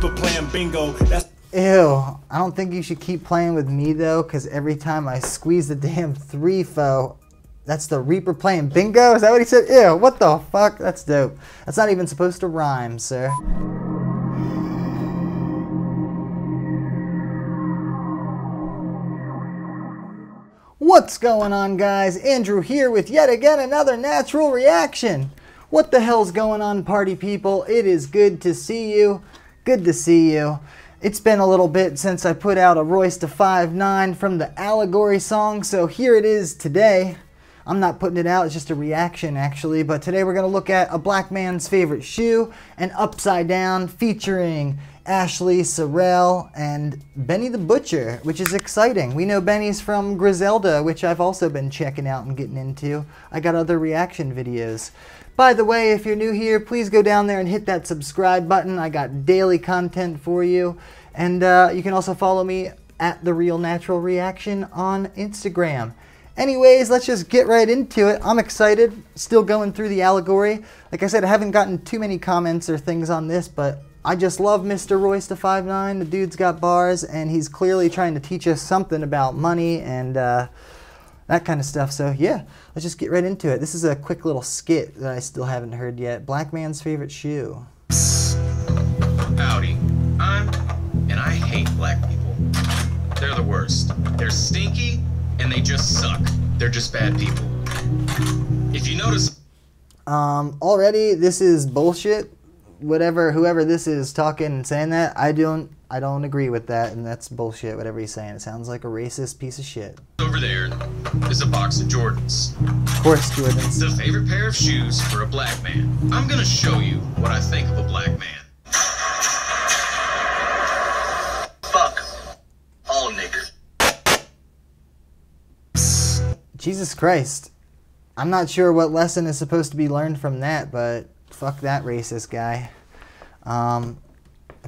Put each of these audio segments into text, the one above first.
Reaper playing bingo. That's Ew, I don't think you should keep playing with me though, because every time I squeeze the damn three fo, that's the Reaper playing bingo? Is that what he said? Ew, what the fuck? That's dope. That's not even supposed to rhyme, sir. What's going on, guys? Andrew here with yet again another natural reaction. What the hell's going on, party people? It is good to see you. Good to see you. It's been a little bit since I put out a Royce da 5'9 from the Allegory song, so here it is today. I'm not putting it out, it's just a reaction actually, but today we're to look at a black man's favorite shoe, an Upside Down featuring Ashley Sorrell and Benny the Butcher, which is exciting. We know Benny's from Griselda, which I've also been checking out and getting into. I got other reaction videos. By the way, if you're new here, please go down there and hit that subscribe button. I got daily content for you. And uh, you can also follow me at The Real Natural Reaction on Instagram. Anyways, let's just get right into it. I'm excited, still going through the allegory. Like I said, I haven't gotten too many comments or things on this, but I just love Mr. Royce da 5'9. The dude's got bars, and he's clearly trying to teach us something about money and uh, that kind of stuff. So yeah, let's just get right into it. This is a quick little skit that I still haven't heard yet. Black man's favorite shoe. Howdy. I'm, and I hate black people. They're the worst. They're stinky, and they just suck. They're just bad people. If you notice, Um, already this is bullshit. Whatever, whoever this is talking and saying that, I don't, I don't agree with that, and that's bullshit. Whatever he's saying, it sounds like a racist piece of shit. over there is a box of Jordans. Of course, Jordans. The favorite pair of shoes for a black man. I'm gonna show you what I think of a black man. Fuck all niggers. Jesus Christ. I'm not sure what lesson is supposed to be learned from that, but fuck that racist guy. Um,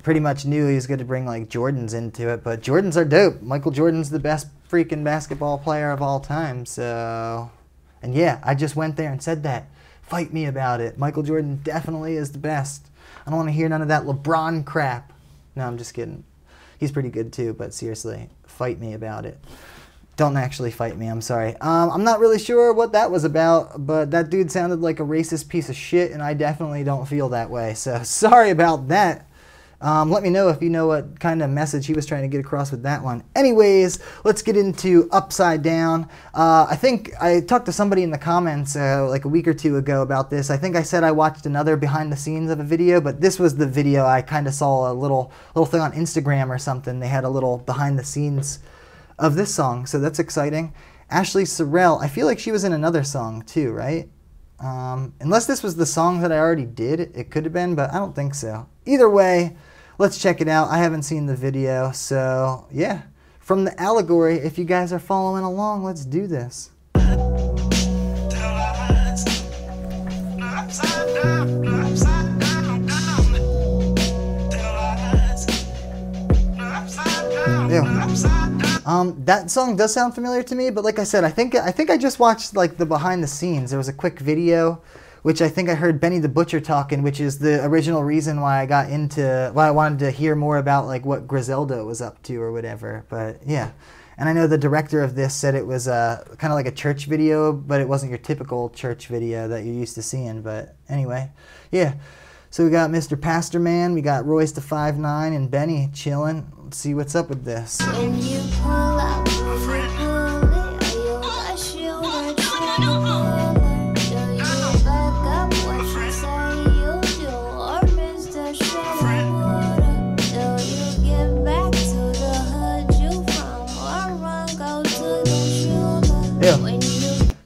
I pretty much knew he was going to bring like Jordans into it, but Jordans are dope. Michael Jordan's the best freaking basketball player of all time, so. And yeah, I just went there and said that. Fight me about it. Michael Jordan definitely is the best. I don't want to hear none of that LeBron crap. No, I'm just kidding. He's pretty good too, but seriously, fight me about it. Don't actually fight me. I'm sorry. Um, I'm not really sure what that was about, but that dude sounded like a racist piece of shit, and I definitely don't feel that way. So sorry about that. Um, let me know if you know what kind of message he was trying to get across with that one. Anyways, let's get into Upside Down. Uh, I think I talked to somebody in the comments uh, like a week or two ago about this. I think I said I watched another behind the scenes of a video, but this was the video I kind of saw a little little thing on Instagram or something. They had a little behind the scenes of this song, so that's exciting. Ashley Sorrell, I feel like she was in another song too, right? Um, unless this was the song that I already did, it could have been, but I don't think so. Either way, let's check it out. I haven't seen the video, so yeah. From the allegory, if you guys are following along, let's do this. Ew. Um, that song does sound familiar to me, but like I said, I think I think I just watched like the behind the scenes. There was a quick video, which I think I heard Benny the Butcher talking, which is the original reason why I got into why I wanted to hear more about like what Griselda was up to or whatever. But yeah, and I know the director of this said it was uh, kind of like a church video, but it wasn't your typical church video that you're used to seeing. But anyway, yeah. So we got Mr. Pastor Man, we got Royce the 5'9", and Benny chilling. Let's see what's up with this.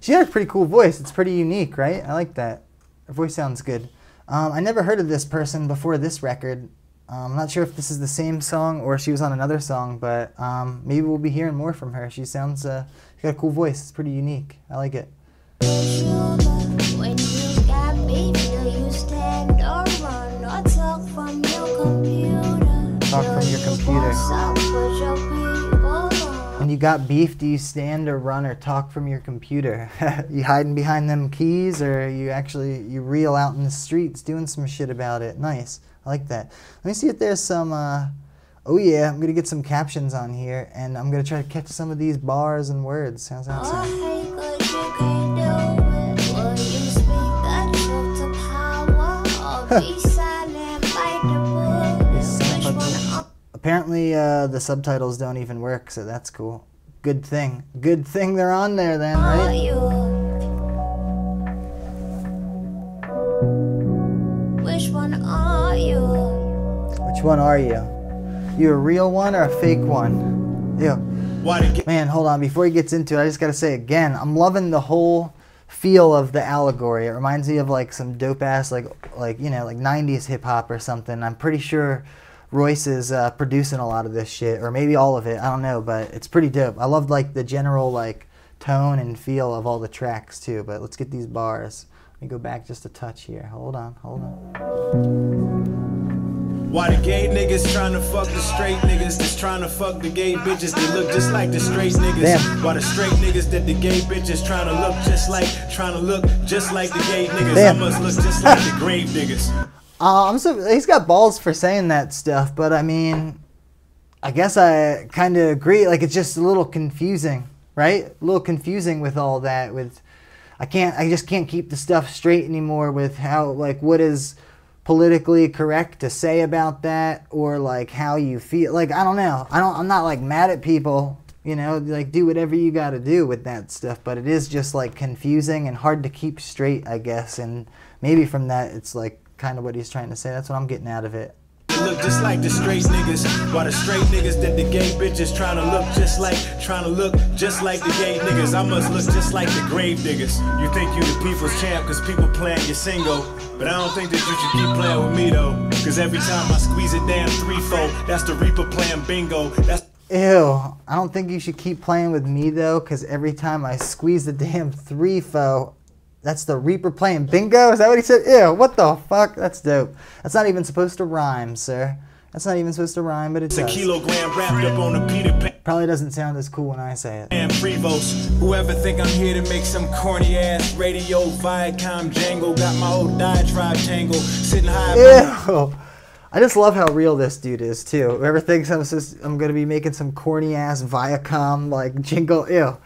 She had a pretty cool voice. It's pretty unique, right? I like that. Her voice sounds good. Um, I never heard of this person before this record. Um, I'm not sure if this is the same song or she was on another song, but um, maybe we'll be hearing more from her. She sounds, uh, she got a cool voice. It's pretty unique. I like it. Talk from your computer? You got beef, do you stand or run or talk from your computer? you hiding behind them keys or you actually you reel out in the streets doing some shit about it? Nice. I like that. Let me see if there's some uh Oh yeah, I'm gonna get some captions on here and I'm gonna try to catch some of these bars and words. How's that sound? Apparently uh, the subtitles don't even work, so that's cool. Good thing. Good thing they're on there then, right? you? Which one are you? Which one are you? You a real one or a fake one? Ew. Why to get Man, hold on. Before he gets into it, I just gotta say again, I'm loving the whole feel of the allegory. It reminds me of like some dope ass, like like you know, like '90s hip hop or something. I'm pretty sure Royce is uh, producing a lot of this shit, or maybe all of it. I don't know, but it's pretty dope. I love like the general like tone and feel of all the tracks too. But let's get these bars. Let me go back just a touch here. Hold on, hold on. Why the gay niggas trying to fuck the straight niggas that's to fuck the gay bitches that look just like the straight niggas? Damn. Why the straight niggas that the gay bitches trying to look just like, trying to look just like the gay niggas? Damn. I must look just like the grave niggas. Uh, I'm so he's got balls for saying that stuff, but I mean, I guess I kind of agree. Like it's just a little confusing, right? A little confusing with all that. With I can't, I just can't keep the stuff straight anymore with how like what is politically correct to say about that or like how you feel. Like I don't know. I don't. I'm not like mad at people. You know, like do whatever you got to do with that stuff. But it is just like confusing and hard to keep straight, I guess. And maybe from that, it's like kind of what he's trying to say. That's what I'm getting out of it. Look just like the straight niggas. Why the straight niggas that the gay bitches tryna look just like, tryna look just like the gay niggas. I must look just like the grave niggas. You think you the people's champ cause people playing your single. But I don't think that you should keep playing with me though. Cause every time I squeeze a damn three-fold, that's the Reaper playing bingo. That's Ew. I don't think you should keep playing with me though, because every time I squeeze the damn three fo, that's the Reaper playing bingo. Is that what he said? Ew. What the fuck? That's dope. That's not even supposed to rhyme, sir. That's not even supposed to rhyme, but it a does. kilogram wrapped up on a Peter Pan. Probably doesn't sound as cool when I say it. and Prevost. Whoever think I'm here to make some corny ass radio Viacom jangle. Got my old diatribe tangle. Sitting high. Ew. I just love how real this dude is too. Whoever thinks I'm just, I'm gonna be making some corny ass Viacom like jingle, ew.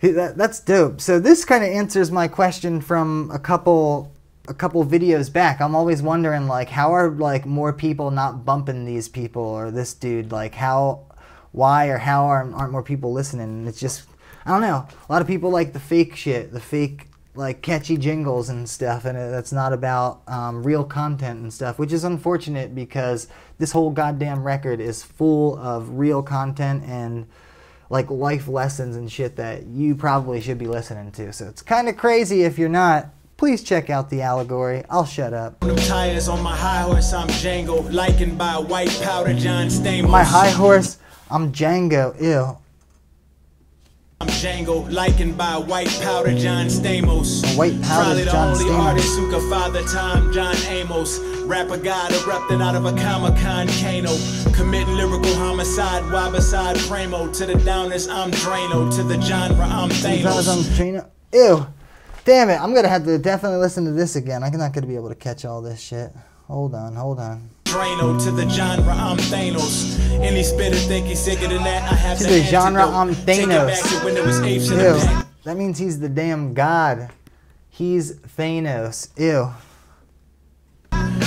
That, that's dope. So this kind of answers my question from a couple a couple videos back. I'm always wondering like how are like more people not bumping these people or this dude like how why or how aren't, aren't more people listening? And it's just I don't know. A lot of people like the fake shit, the fake like catchy jingles and stuff, and it, that's not about um, real content and stuff, which is unfortunate because this whole goddamn record is full of real content and like life lessons and shit that you probably should be listening to. So it's kind of crazy if you're not. Please check out the allegory. I'll shut up. Them tires on my high horse, I'm Django. Likened by white powder, John Stamos. My high horse, I'm Django. Ew. I'm Django. Likened by white powder, John Stamos. white powder's Probably the John only Stamos. artist who could father time, John Amos. Rapper God erupted out of a Comic Con cano. Committing lyrical homicide, why beside Primo. To the downers, I'm Drano. To the genre, I'm Thanos. Ew. Damn it. I'm to have to definitely listen to this again. I'm not to be able to catch all this shit. Hold on, hold on. Drano. To the genre, I'm Thanos. Any spitter think he's sicker than that? I have To the genre, antidote. I'm Thanos. back to when there was apes the Ew. That means he's the damn god. He's Thanos. Ew.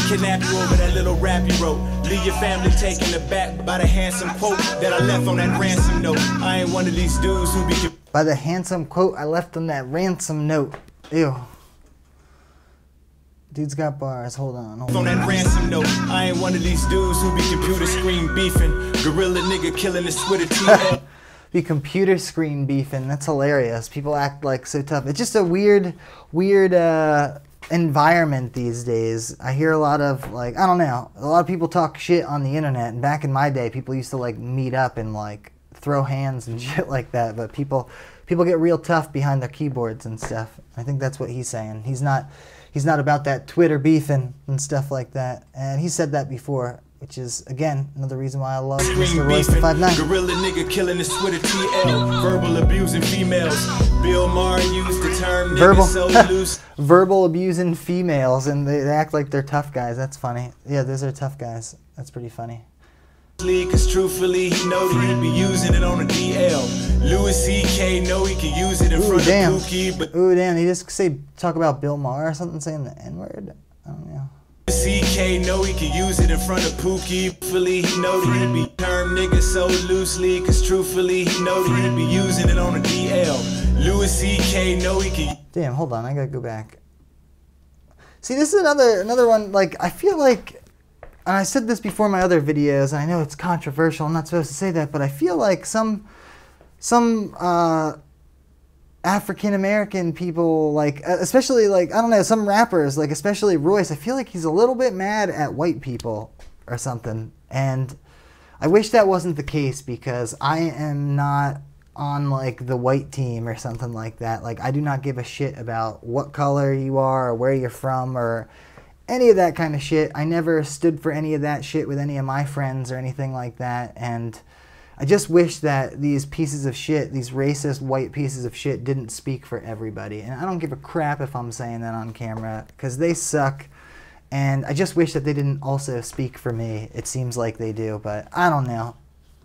Kidnap you over that little rap you wrote. Leave your family taken aback by the handsome quote that I left on that ransom note. I ain't one of these dudes who be By the handsome quote I left on that ransom note. Ew. Dude's got bars. Hold on. Hold on that ransom note. I ain't one of these dudes who be computer screen beefing. Gorilla nigga killing his Twitter team. Be computer screen beefing. That's hilarious. People act like so tough. It's just a weird, weird uh, environment these days. I hear a lot of like I don't know. A lot of people talk shit on the internet. And back in my day, people used to like meet up and like throw hands and shit like that. But people, people get real tough behind their keyboards and stuff. I think that's what he's saying. He's not, he's not about that Twitter beefing and stuff like that. And he said that before. which is again another reason why I love Mr. Royce the Five Nine. gorilla nigga killing Twitter TL, verbal abusing females. Bill Maher used the term Verbal. so loose. Verbal abusing females, and they, they act like they're tough guys. That's funny. Yeah, those are tough guys. That's pretty funny. Cause truthfully, he know that he'd be using it on a DL. Louis C.K. know he can use it in Ooh, front damn. of Pookie, but Ooh, damn! He just say talk about Bill Maher or something, saying the N word. I don't know. CK know he can use it in front of Pookie. Truthfully, he know that he be term nigga so loosely. Cause truthfully, he know that he be using it on a DL. Louis C.K. know he can Damn, hold on, I gotta go back. See, this is another another one. Like, I feel like, and I said this before in my other videos, and I know it's controversial. I'm not supposed to say that, but I feel like some some uh, African American people, like especially like I don't know, some rappers, like especially Royce. I feel like he's a little bit mad at white people or something, and I wish that wasn't the case because I am not on like the white team or something like that. Like I do not give a shit about what color you are or where you're from or any of that kind of shit. I never stood for any of that shit with any of my friends or anything like that and I just wish that these pieces of shit, these racist white pieces of shit didn't speak for everybody. And I don't give a crap if I'm saying that on camera cuz they suck. And I just wish that they didn't also speak for me. It seems like they do, but I don't know.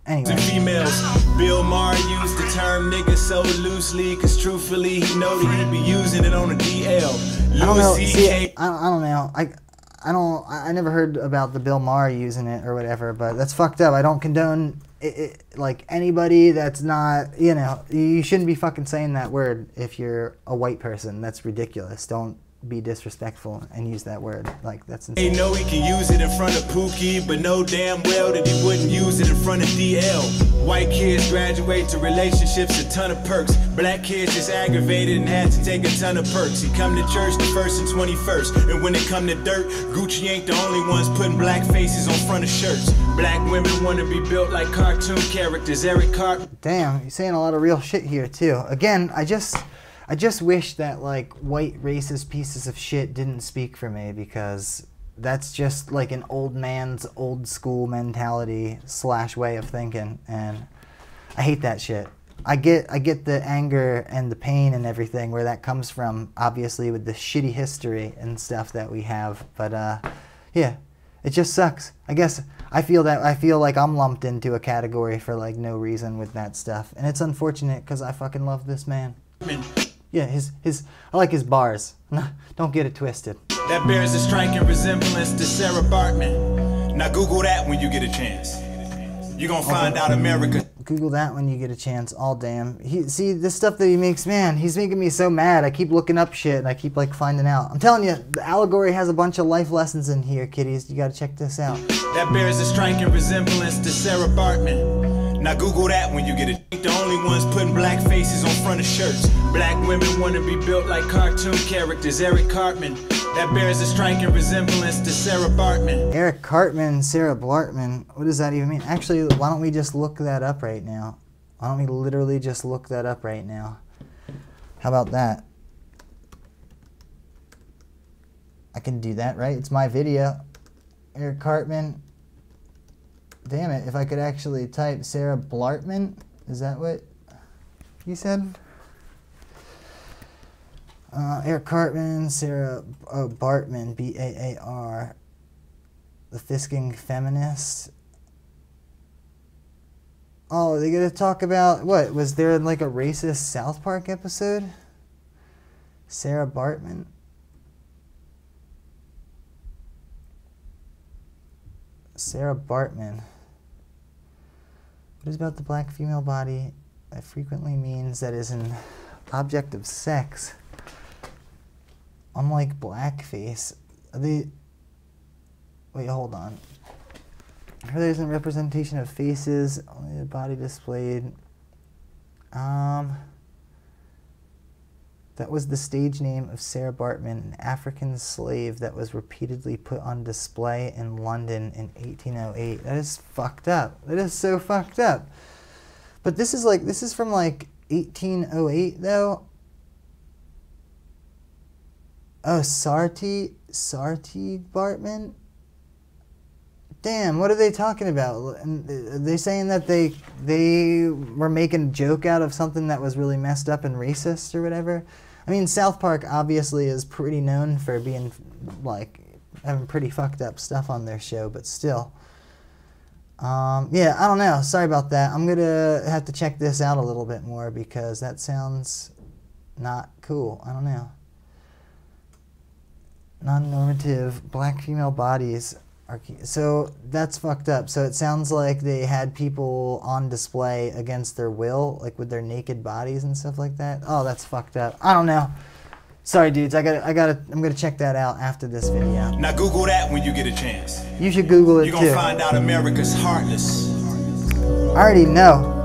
Anyway. to females. Bill Maher used the term nigga so loosely. Cause truthfully, he know that he be using it on a DL. I don't know. See, I, I don't know. I, I don't. I I never heard about the Bill Maher using it or whatever. But that's fucked up. I don't condone it, it, like anybody that's not. You know, you shouldn't be fucking saying that word if you're a white person. That's ridiculous. Don't be disrespectful and use that word. Like that's insane. know he can use it in front of Pookie, but know damn well that he wouldn't use it in front of DL. White kids graduate to relationships, a ton of perks. Black kids just aggravated and had to take a ton of perks. He come to church the first and 21st, and when it come to dirt, Gucci ain't the only ones putting black faces on front of shirts. Black women wanna be built like cartoon characters. Eric Cartman. Damn, you're saying a lot of real shit here too. Again, I just I just wish that like white racist pieces of shit didn't speak for me because that's just like an old man's old school mentality slash way of thinking and I hate that shit. I get I get the anger and the pain and everything where that comes from, obviously with the shitty history and stuff that we have. But uh yeah, it just sucks. I guess I feel that I feel like I'm lumped into a category for like no reason with that stuff, and it's unfortunate because I fucking love this man. Yeah, his his I like his bars. Don't get it twisted. That bears a striking resemblance to Sarah Baartman. Now Google that when you get a chance. You're gonna find out America. Google that when you get a chance. All damn. He see this stuff that he makes, man. He's making me so mad. I keep looking up shit and I keep like finding out. I'm telling you, the allegory has a bunch of life lessons in here, kiddies. You gotta check this out. That bears a striking resemblance to Sarah Baartman. Now Google that when you get it. The only ones putting black faces on front of shirts. Black women wanna be built like cartoon characters. Eric Cartman. That bears a striking resemblance to Sarah Baartman. Eric Cartman, Sarah Blartman. What does that even mean? Actually, why don't we just look that up right now? Why don't we literally just look that up right now? How about that? I can do that, right? It's my video. Eric Cartman. Damn it, if I could actually type Sarah Blartman, is that what you said? Uh, Eric Cartman, Sarah uh, Baartman, B A A R, the Fisking feminist. Oh, are they gonna talk about what? Was there like a racist South Park episode? Sarah Baartman. Sarah Baartman. What is about the black female body that frequently means that is an object of sex? Unlike blackface, they. Wait, hold on. Here there's a representation of faces, only the body displayed. Um. That was the stage name of Sarah Baartman, an African slave that was repeatedly put on display in London in 1808. That is fucked up. That is so fucked up. But this is like, this is from like 1808 though. Oh, Sarti, Sarti Baartman? Damn, what are they talking about? Uh, Are they saying that they they were making a joke out of something that was really messed up and racist or whatever? I mean, South Park obviously is pretty known for being like having pretty fucked up stuff on their show, but still. Um, yeah, I don't know. Sorry about that. I'm gonna have to check this out a little bit more because that sounds not cool. I don't know. Non-normative black female bodies so that's fucked up. So it sounds like they had people on display against their will, like with their naked bodies and stuff like that. Oh, that's fucked up. I don't know. Sorry, dudes. I got. I got. I'm gonna check that out after this video. Now Google that when you get a chance. You should Google it You're gonna too. find out America's heartless. I already know.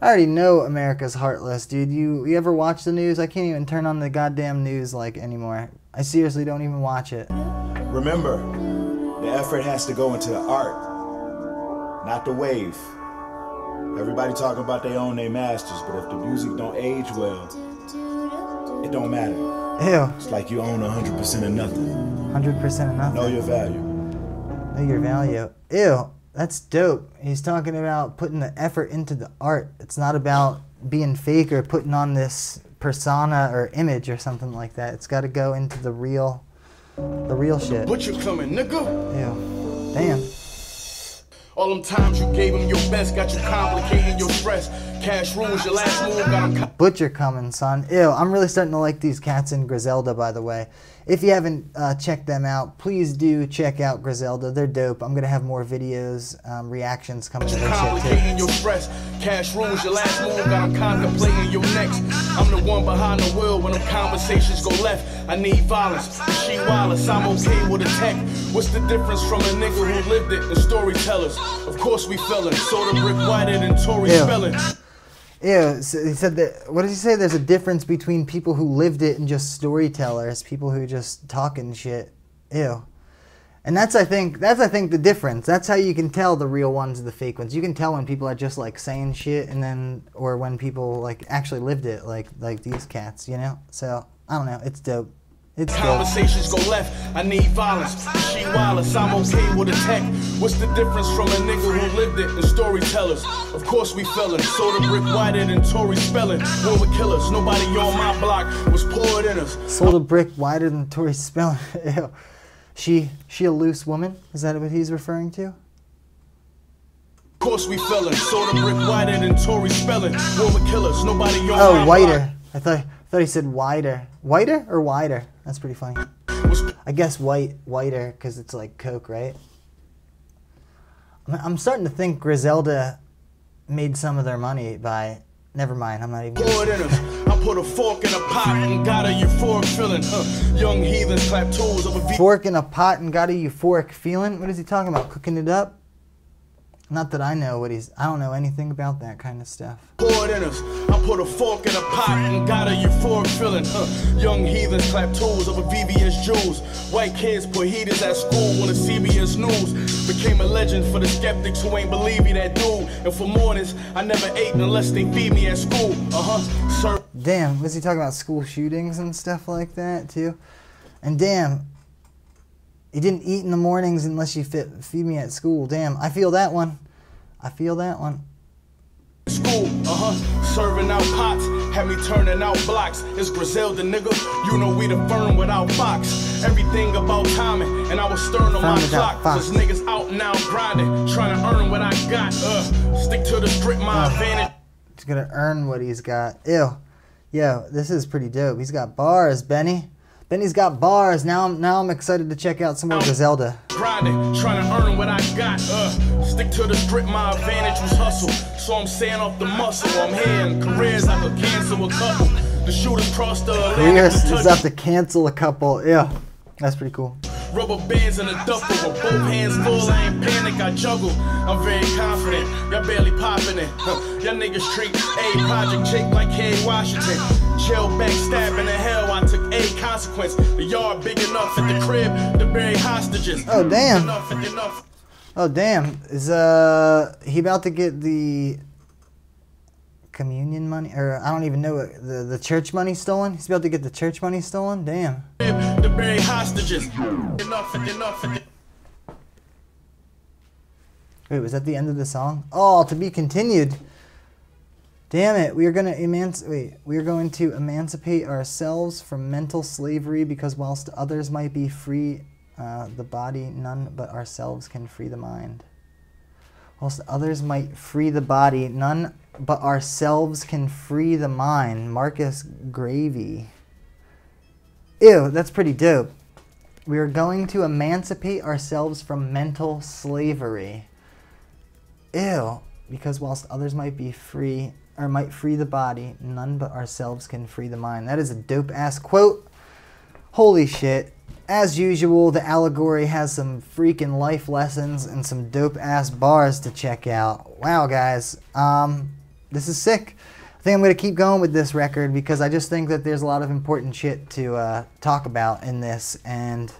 I already know America's heartless, dude. You you ever watch the news? I can't even turn on the goddamn news like anymore. I seriously don't even watch it. Remember, the effort has to go into the art, not the wave. Everybody talking about they own their masters, but if the music don't age well, it don't matter. Ew, It's like you own 100% of nothing. hundred percent of nothing. Know your value. Know your value. Ew, that's dope. He's talking about putting the effort into the art. It's not about being fake or putting on this persona or image or something like that. It's got to go into the real, the real shit. Butcher coming, nigga. Yeah. damn. All them times you gave him your best, got you complicating your stress. Cash rules, your last move got him. Butcher coming, son. Ew, I'm really starting to like these cats in Griselda, by the way. If you haven't uh, checked them out, please do check out Griselda. They're dope. I'm gonna have more videos, um, reactions coming to their shit too. Your stress. Cash rules, your last move got him contemplating your next. I'm the one behind the wheel when them conversations go left. I need violence. She Wallace, I'm okay with a tech. What's the difference from a nigga who lived it and storytellers? Of course we feelin'. Soda brick whiter than Tori Ew. spelling. So he said that. What did he say? There's a difference between people who lived it and just storytellers, people who just talking shit. Ew. And that's I think that's I think the difference. That's how you can tell the real ones and the fake ones. You can tell when people are just like saying shit and then or when people like actually lived it, like like these cats, you know? So I don't know. It's dope. It's. Conversations go left, I need violence. She Wallace, I'm okay with a tech. What's the difference from a nigga who lived it and storytellers? Of course we feelin'. Soda brick whiter than Tori Spelling. War with killers, nobody on my block was poured in us. Sold a brick wider than Tori Spelling. Ew. She she a loose woman? Is that what he's referring to? Of course we feelin'. Soda brick whiter than Tori Spelling. War with killers, nobody on Oh, my whiter. I thought I thought he said wider. Whiter or wider? That's pretty funny. I guess white whiter because it's like Coke, right? I'm, starting to think Griselda made some of their money by. Never mind. I'm not even. Gonna, poured in us. I put a fork in a pot and got a euphoric feeling. Huh. Young heathens clap tools of a fork in a pot and got a euphoric feeling. What is he talking about? Cooking it up? Not that I know what he's. I don't know anything about that kind of stuff. poured in us. I put a fork in a pot and got a euphoric feeling. Huh. Young heathens clap tools over VVS jewels. White kids put heaters at school when the CBS News became a legend for the skeptics who ain't believe me that dude. And for mornings, I never ate unless they feed me at school. Uh huh. Sir. Damn, was he talking about school shootings and stuff like that too? And damn, he didn't eat in the mornings unless you fit, feed me at school. Damn, I feel that one. I feel that one. School, uh huh. Serving out pots, had me turning out blocks. It's Griselda, nigga. You know we the firm without Fox. Everything about timing, and I was stern on my clock. Cause niggas out now grinding, trying to earn what I got. Uh, stick to the script, my advantage. He's gonna earn what he's got. Ew. Yo, this is pretty dope. He's got bars, Benny. Benny's got bars. Now I'm now I'm excited to check out some more Griselda. Grinding, trying to earn what I got. Uh, stick to the script, my advantage was hustle. So I'm saying off the muscle. I'm here and careers I could cancel a couple. The shooters cross the to is up to cancel a couple. Yeah, that's pretty cool. Rubber bands in a duffel with both hands full. I ain't panic, I juggle. I'm very confident. Y'all barely popping it. Huh. Y'all niggas treat A Project Jake like K Washington. Jail backstabbing the hell. I took a consequence. The yard big enough at the crib to bury hostages. Oh, damn. Enough, enough. Oh damn! Is uh he about to get the communion money or I don't even know what the the church money stolen? He's about to get the church money stolen. Damn. To bury hostages. Enough, enough, enough. Wait, was that the end of the song? Oh, to be continued. Damn it, we are gonna emanc- wait, we are going to emancipate ourselves from mental slavery because whilst others might be free uh, the body, none but ourselves can free the mind. Whilst others might free the body, none but ourselves can free the mind. Marcus Garvey. Ew, that's pretty dope. We are going to emancipate ourselves from mental slavery. Ew, because whilst others might be free or might free the body, none but ourselves can free the mind. That is a dope ass quote. Holy shit. As usual, the allegory has some freaking life lessons and some dope ass bars to check out. Wow, guys. Um, this is sick. I think I'm going to keep going with this record because I just think that there's a lot of important shit to uh, talk about in this. And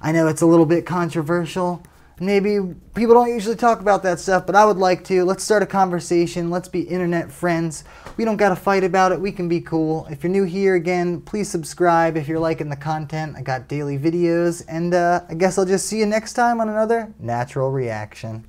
I know it's a little bit controversial. Maybe people don't usually talk about that stuff, but I would like to. Let's start a conversation. Let's be internet friends. We don't got to fight about it. We can be cool. If you're new here again, please subscribe if you're liking the content. I got daily videos. And uh, I guess I'll just see you next time on another Natural Reaction.